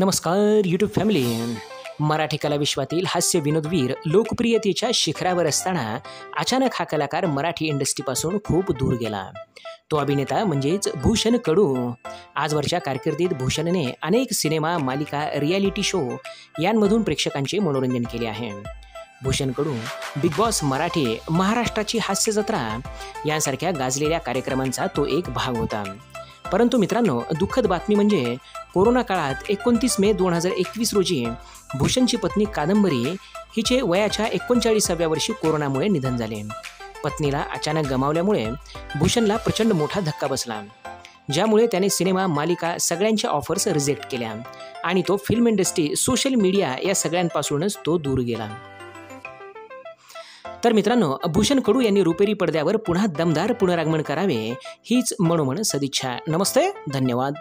नमस्कार YouTube family Marathi कला विश्वातील हास्य विनोदवीर लोकप्रियतेच्या शिखरावर असताना अचानक हा कलाकार मराठी इंडस्ट्रीपासून खूप दूर गेला. तो अभिनेता म्हणजेच भूषण कडू. आजवरच्या कारकिर्दीत भूषणने अनेक सिनेमा मालिका रियालिटी शो यांमधून प्रेक्षकांचे मनोरंजन केले आहे. भूषण कडू बिग बॉस मराठी महाराष्ट्राची हास्य जत्रा यांसारख्या गाजलेल्या कार्यक्रमांचा तो एक भाग होता. परंतु मित्रांनो दुःखद बातमी म्हणजे कोरोना काळात एकोणतीस मे दोन हजार एकवीस रोजी भूषणची पत्नी कादंबरी हिचे वयाच्या एकोणचाळीसाव्या वर्षी कोरोनामुळे निधन झाले. पत्नीला अचानक गमावल्यामुळे भूषणला प्रचंड मोठा धक्का बसला. ज्यामुळे त्याने सिनेमा मालिका सगळ्यांच्या ऑफर्स रिजेक्ट केल्या आणि तो फिल्म इंडस्ट्री सोशल मीडिया या सगळ्यांपासूनच तो दूर गेला. तर मित्रांनो भूषण कडू यांनी रुपेरी पडद्यावर पुन्हा दमदार पुनरागमन करावे हीच मनोमन सदिच्छा. नमस्ते धन्यवाद.